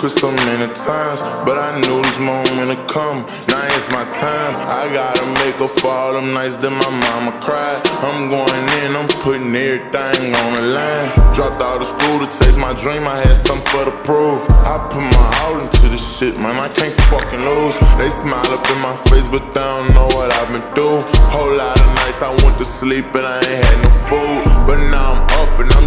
quit so many times, but I knew this moment would come. Now it's my time. I gotta make up for all them nights that my mama cried. I'm going in, I'm putting everything on the line. Dropped out of school to chase my dream. I had something for the prove. I put my all into this shit, man. I can't fucking lose. They smile up in my face, but they don't know what I've been through. Whole lot of nights I went to sleep and I ain't had no food. But now I'm up and I'm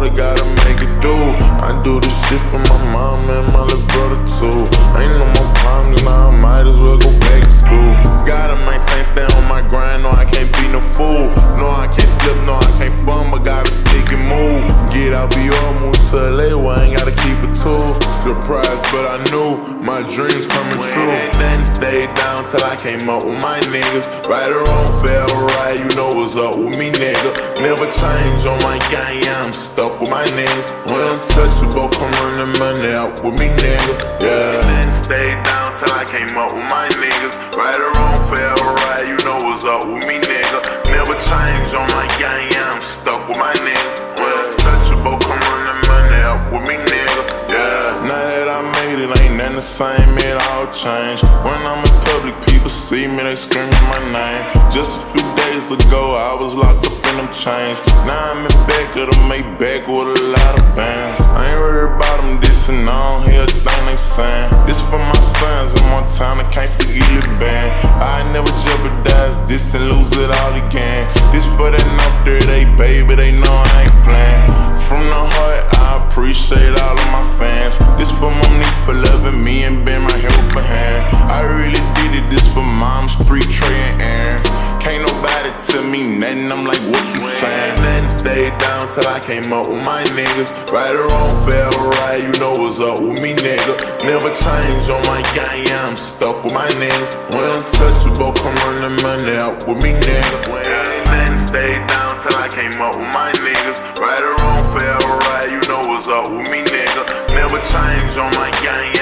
water, gotta make it do. I do this shit for my mom and my little brother too. Ain't no more problems now, I might as well go back to school. Gotta maintain, stay on my grind, no, I can't be no fool. No, I can't slip, no, I can't fumble, gotta stick and move. Get out, be all move to LA, where I ain't gotta keep. Surprised, but I knew my dreams coming true. Then stayed down till I came up with my niggas. Right or wrong, or right, you know what's up with me, nigga. Never change on my gang, yeah, I'm stuck with my niggas. When untouchable, come run the money out with me, nigga. Yeah. Then stayed down till I came up with my niggas. Right or wrong, or right, you know what's up with me, nigga. Never change on my gang, yeah, I'm stuck with my niggas. It, ain't nothing the same, it all changed. When I'm in public, people see me, they screaming my name. Just a few days ago, I was locked up in them chains. Now I'm in back of the Maybach with a lot of bands. I ain't worried about them I don't hear a thing they saying. This for my sons in Montana, can't forget the band. I never jeopardize this and lose it all again. This for that North Dirty baby, they know I ain't playing. From the heart, I appreciate all of my fans. Hand. I really did it, this for mom's street, Trey, and Aaron. Can't nobody tell me nothing, I'm like, what you saying? Then stayed down till I came up with my niggas. Right or wrong, or right, you know what's up with me, nigga. Never change on my gang, yeah, I'm stuck with my niggas. When untouchable, come run the money out with me, nigga. Stayed down till I came up with my niggas. Right or wrong, or right, you know what's up with me, nigga. Never change on my gang,